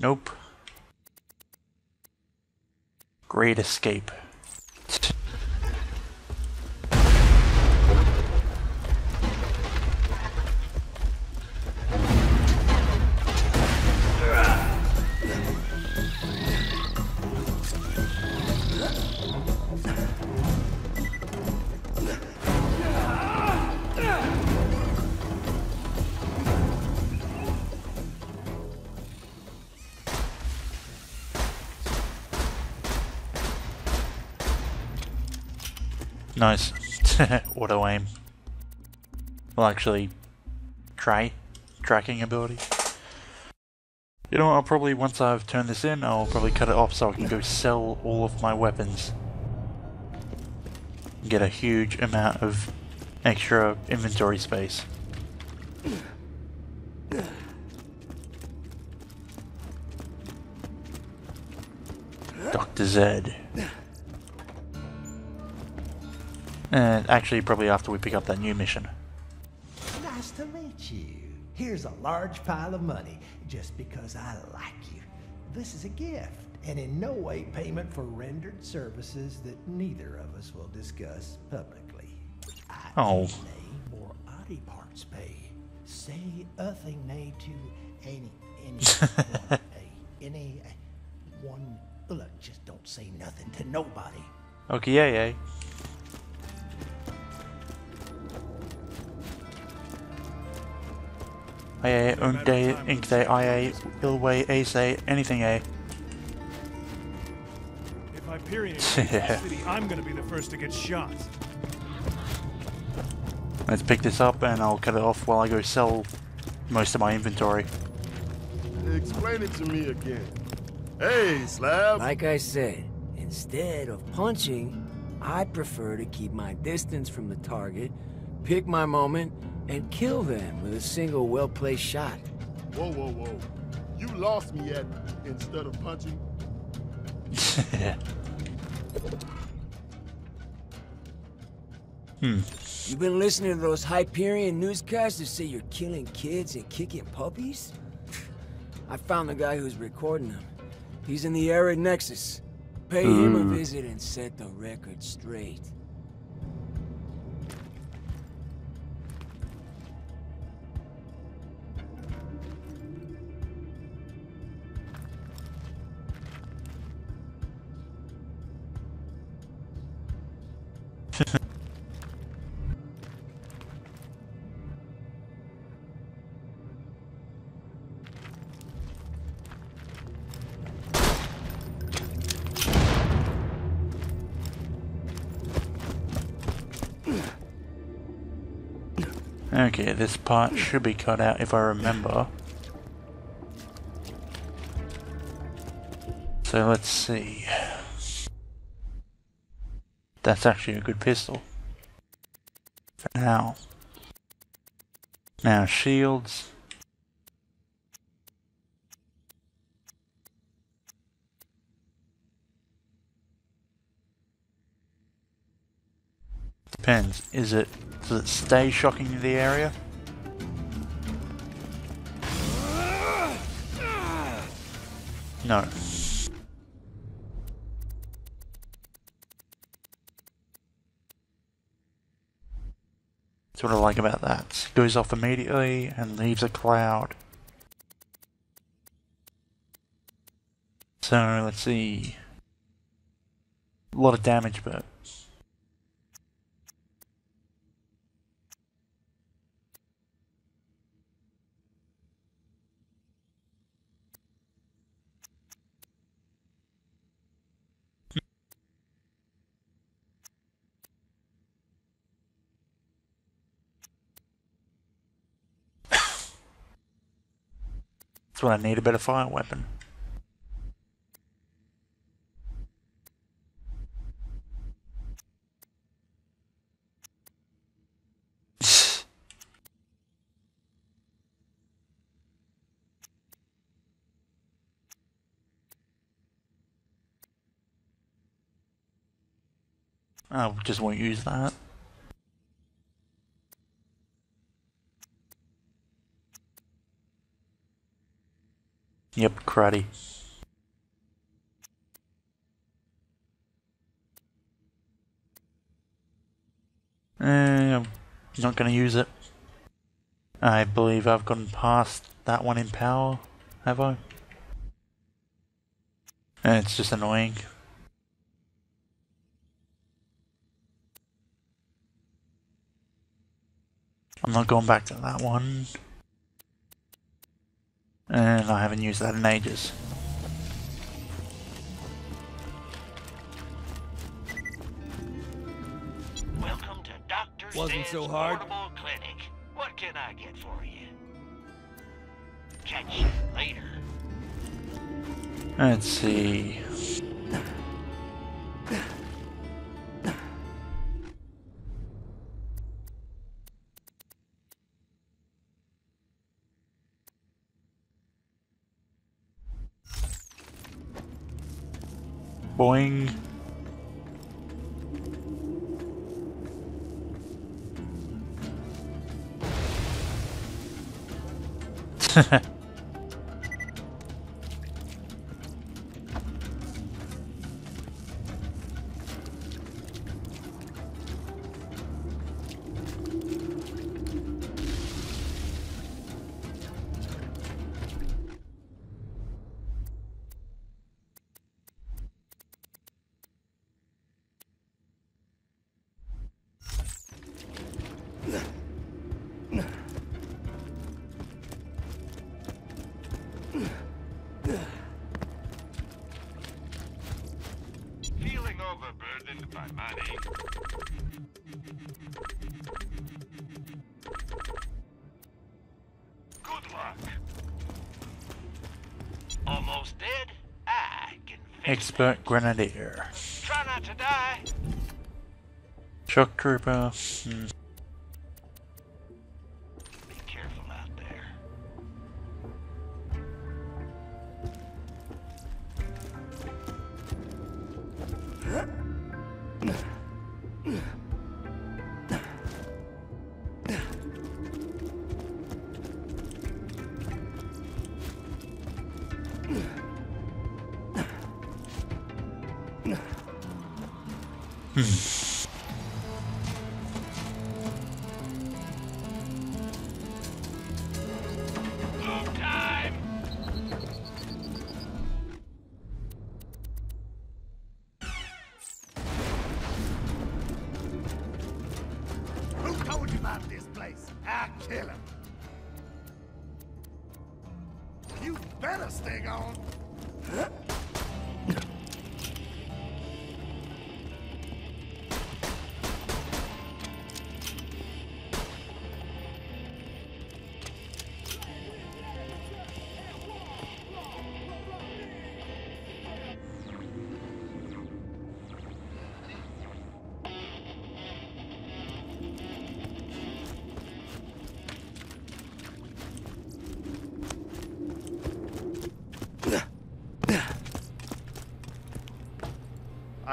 Nope. Great escape. Nice. Auto aim. Well, actually, try tracking ability. You know what, I'll probably, once I've turned this in, I'll probably cut it off so I can go sell all of my weapons. Get a huge amount of extra inventory space. Dr. Zed. And actually, probably after we pick up that new mission. Nice to meet you. Here's a large pile of money, just because I like you. This is a gift, and in no way payment for rendered services that neither of us will discuss publicly. I Oh. nay more oddy parts pay. Say a thing nay to any any one, any uh, one. Look, just don't say nothing to nobody. Okay, yeah, yeah. IA, Unkday, Inkday, IA, Ilway, Ace, anything A. If Hyperion invades the city, I'm gonna be the first to get shot. Let's pick this up and I'll cut it off while I go sell most of my inventory. Explain it to me again. Hey, Slab. Like I said, instead of punching, I prefer to keep my distance from the target, pick my moment, and kill them with a single well-placed shot. Whoa, whoa, whoa. You lost me at instead of punching. hmm. You've been listening to those Hyperion newscasters say you're killing kids and kicking puppies? I found the guy who's recording them. He's in the Arid Nexus. Pay him a visit and set the record straight. Okay, this part should be cut out if I remember. So let's see. That's actually a good pistol. For now. Now shields. Depends. Is it does it stay shocking the area? No. That's what I like about that. Goes off immediately and leaves a cloud. So let's see. A lot of damage, but I need, a better fire weapon. I just won't use that. Yep, karate. Eh, I'm not going to use it. I believe I've gone past that one in power, have I? And it's just annoying. I'm not going back to that one. And I haven't used that in ages. Welcome to Dr. Wasn't Stan's so hard. Portable Clinic. What can I get for you? Catch you later. Let's see. Boing. Expert Grenadier. Try not to die. Shock Trooper. Hmm. Kill him. You better stay on.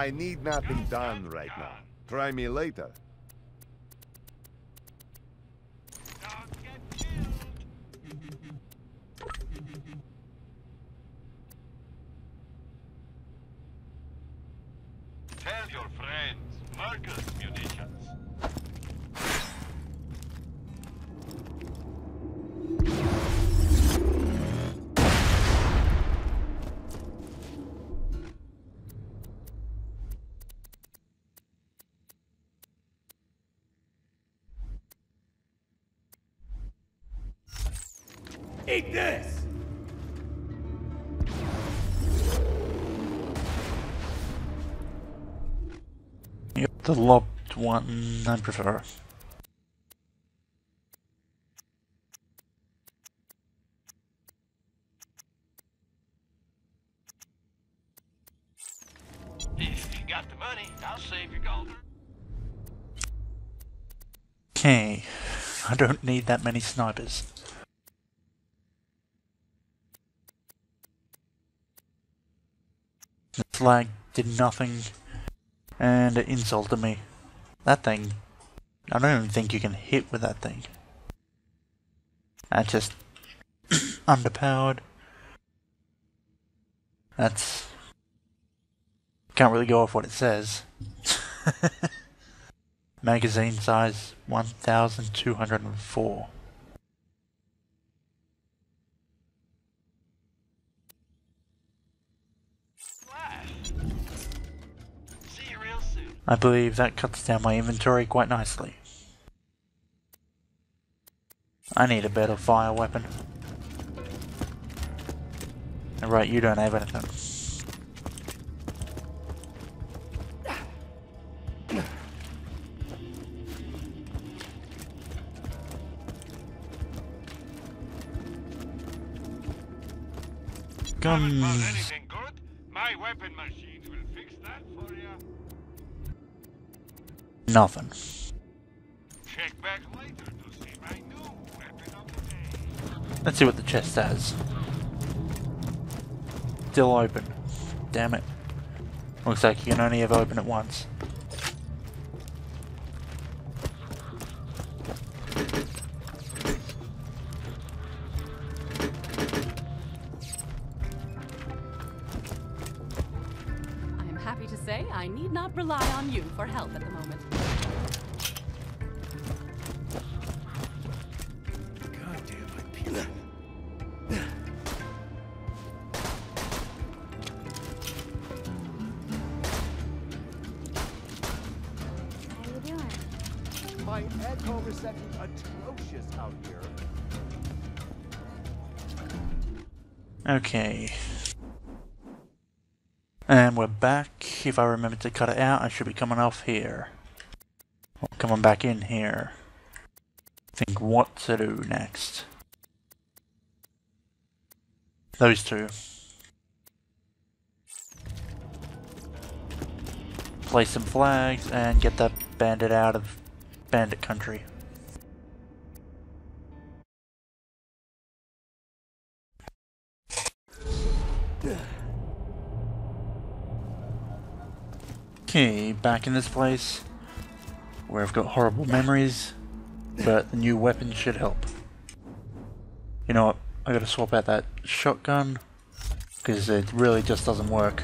I need nothing done right now. Try me later. The lobbed one I prefer. If you got the money, I'll save your gold. Okay, I don't need that many snipers. The flag did nothing, and it insulted me. That thing, I don't even think you can hit with that thing. That's just underpowered. That's can't really go off what it says. Magazine size 1204. I believe that cuts down my inventory quite nicely. I need a better fire weapon. Right, you don't have anything. Guns. anything good? My weapon day. Let's see what the chest has. Still open. Damn it. Looks like you can only ever open it once. Atrocious out here. Okay. And we're back. If I remember to cut it out, I should be coming off here. Or coming back in here. Think what to do next. Those two. Place some flags and get that bandit out of bandit country. Okay, back in this place where I've got horrible memories, but the new weapon should help. You know what? I gotta swap out that shotgun because it really just doesn't work.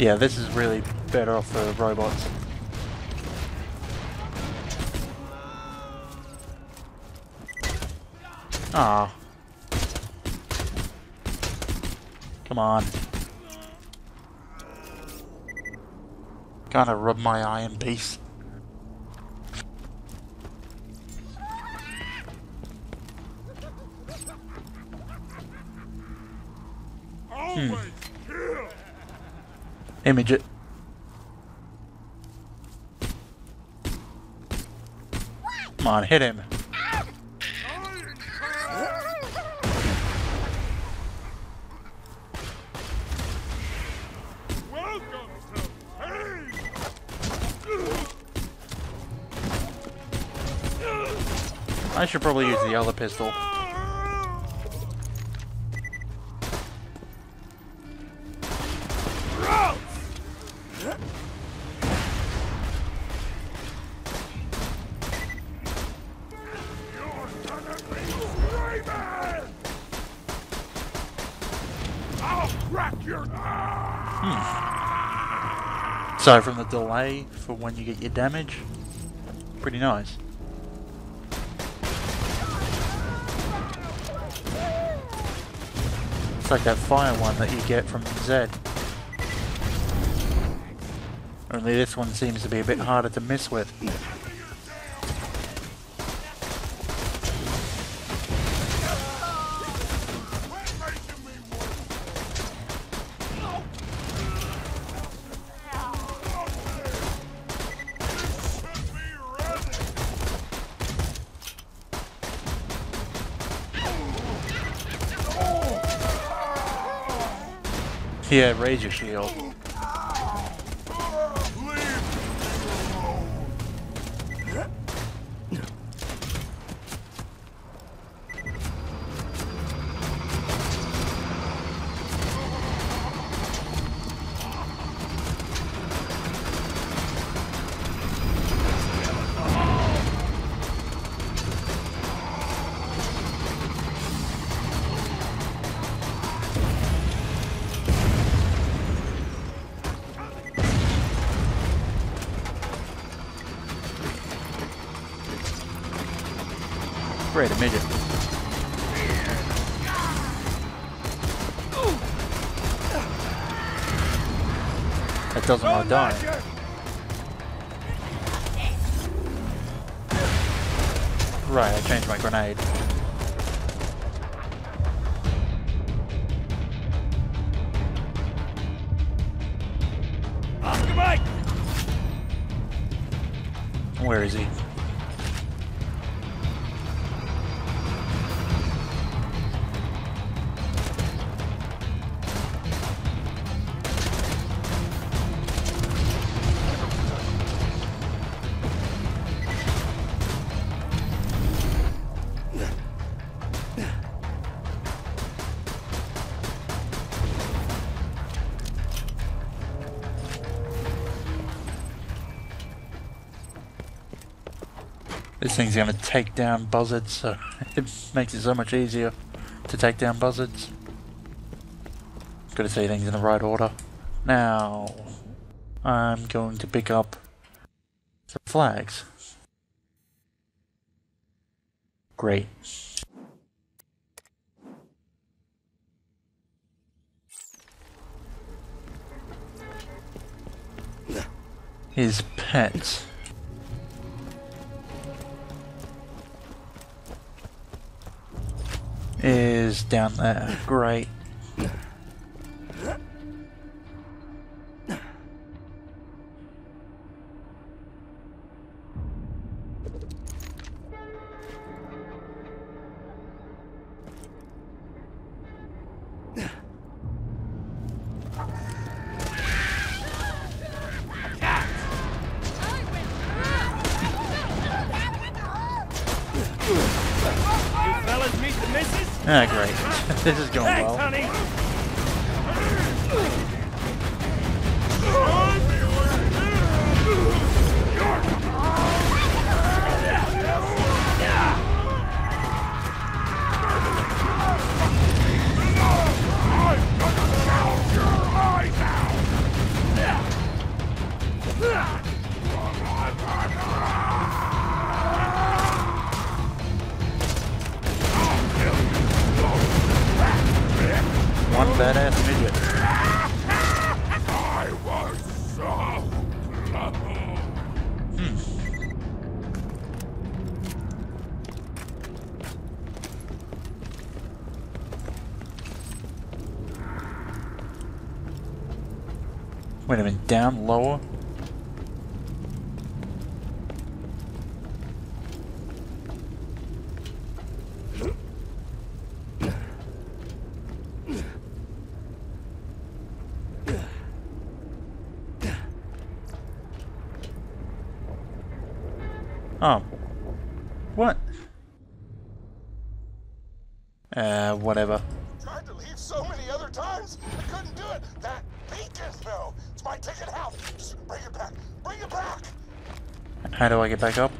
Yeah, this is really better off for robots. Ah. Come on. Gotta rub my eye in peace. Hmm. Image it. Come on, hit him. I should probably use the other pistol. So from the delay for when you get your damage, pretty nice. It's like that fire one that you get from Zed. Only this one seems to be a bit harder to miss with. Yeah, raise your shield. Great, a midget. That doesn't want to die. Right, I changed my grenade. This thing's gonna take down buzzards, so it makes it so much easier to take down buzzards. Gotta say things in the right order. Now, I'm going to pick up the flags. Great. His pets. Is down there. Great. Ah, great. this is going well. Wait a minute, down, lower? Oh. What? Uh, whatever. Tried to leave so many other times. I couldn't do it. That beacon, though. It's my ticket out. Just bring it back. Bring it back. How do I back up?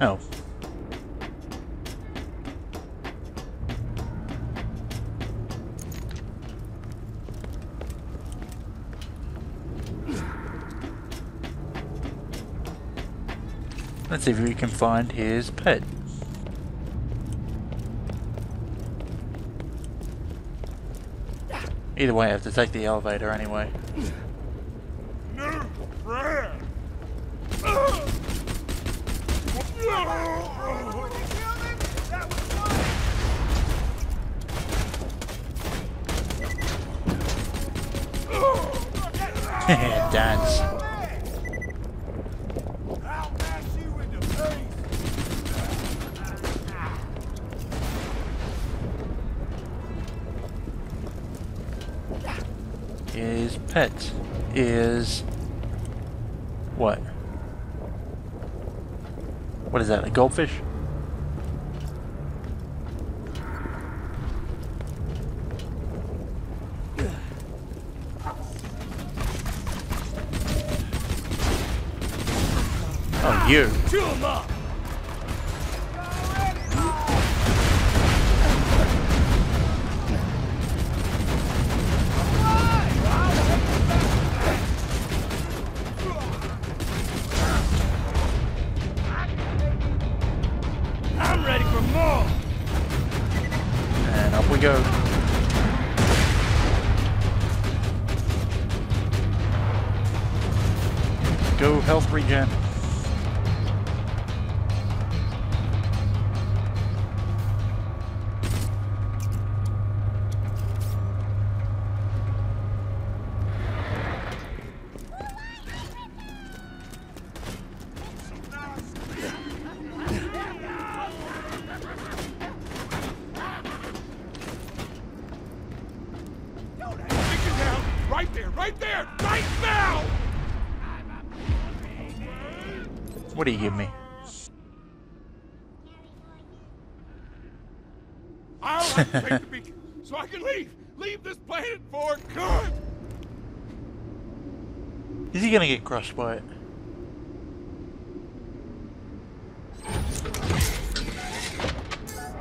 Oh. Let's see if we can find his pet. Either way, I have to take the elevator anyway. A goldfish? Oh, you. What do you give me? I'll have to take the so I can leave! Leave this planet for good! Is he gonna get crushed by it?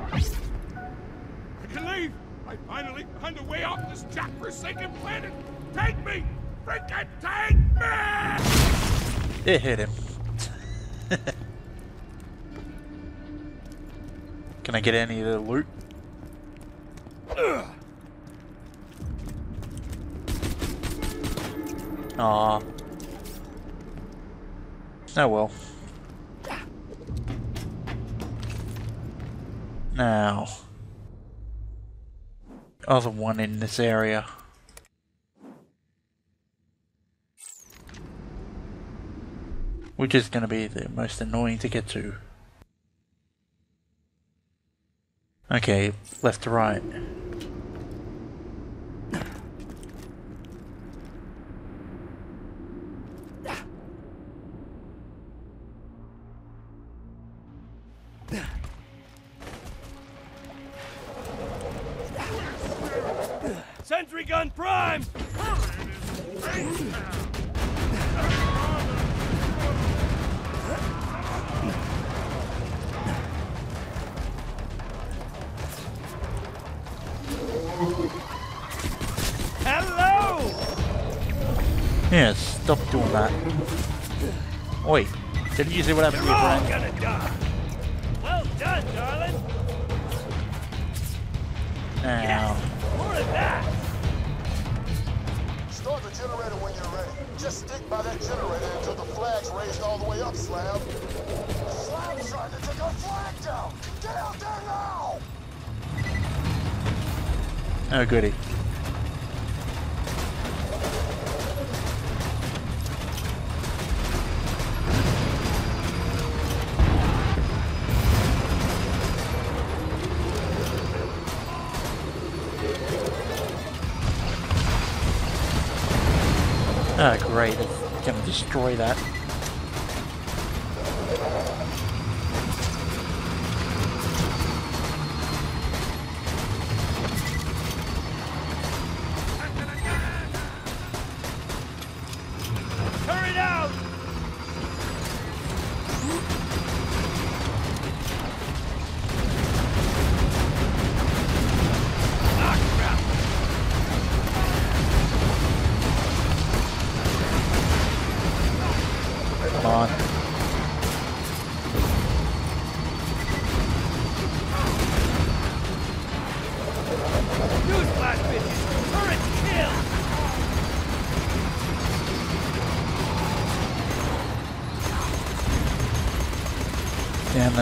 I can leave! I finally found a way off this jack-forsaken planet! Take me! Freaking take me! It hit him. Can I get any of the loot? Aw. Oh well. Now. Other one in this area. Which is going to be the most annoying to get to. Okay, left to right. Yeah, stop doing that. Wait, didn't you see what happened to your friend? gonna die! Well done, darling! Now, More of that! Start the generator when you're ready. Just stick by that generator until the flag's raised all the way up, Slab. Slab's trying to take our flag down! Get out there now! oh goody. Ah, great. It's gonna destroy that.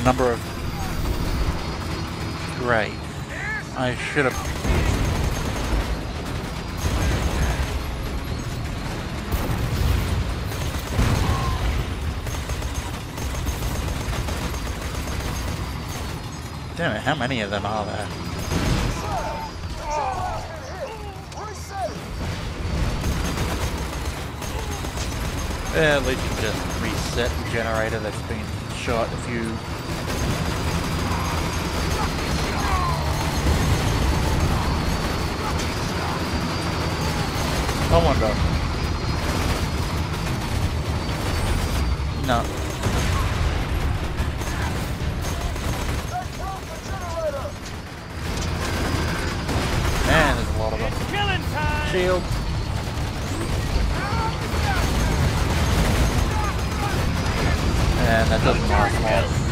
Number of... Great. I should have... Damn it, how many of them are there? Yeah, at least you just reset the generator that's been shot a few... I wonder. No. They broke the generator! Man, there's a lot of them. Shield. And that doesn't last long.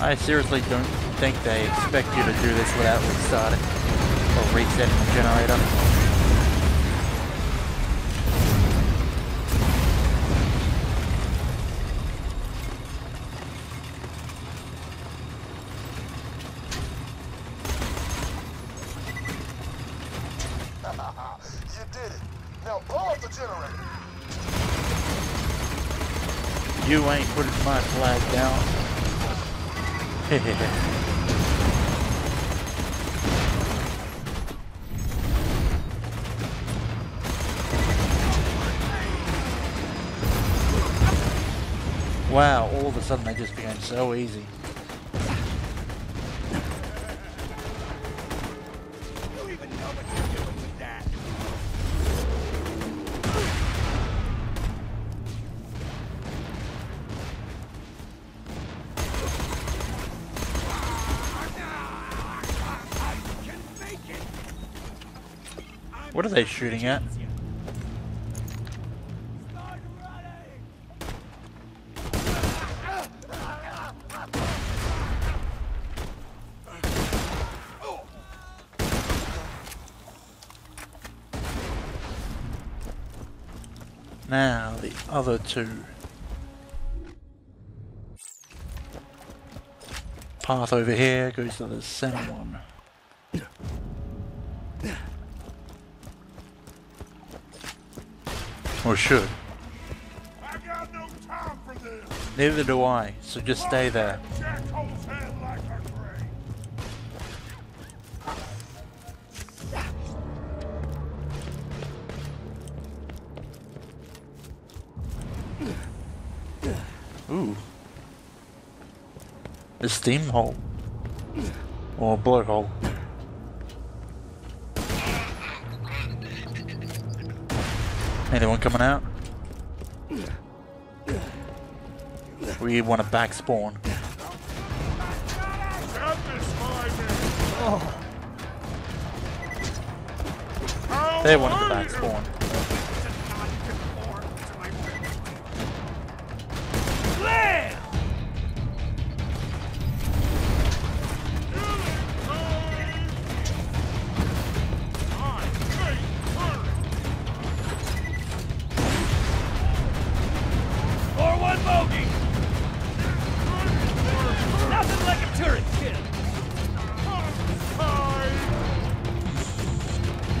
I seriously don't think they expect you to do this without restarting or resetting the generator. Sudden they just became so easy. What are they shooting at? Other two. Path over here goes to the center one. Or should. I got no time for this. Neither do I, so just stay there. Ooh. A steam hole. Or a blowhole. Anyone coming out? We want to back spawn. They wanted to back spawn.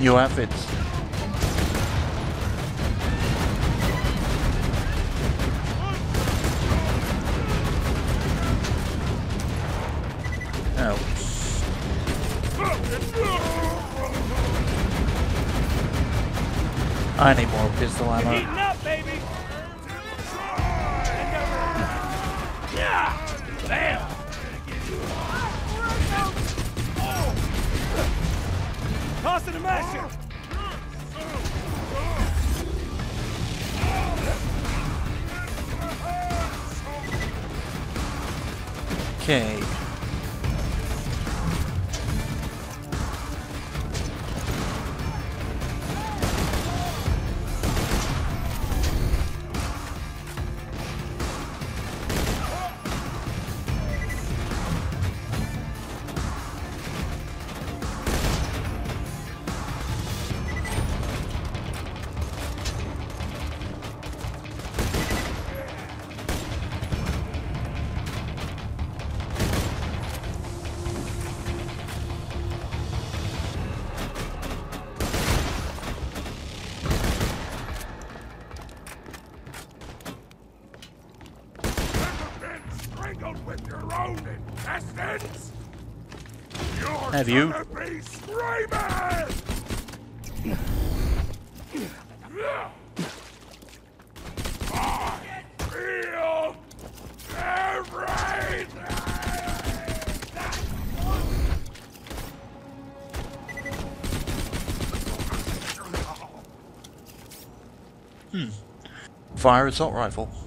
New outfits. Oh. I need more pistol ammo. Have you? everything! Fire assault rifle.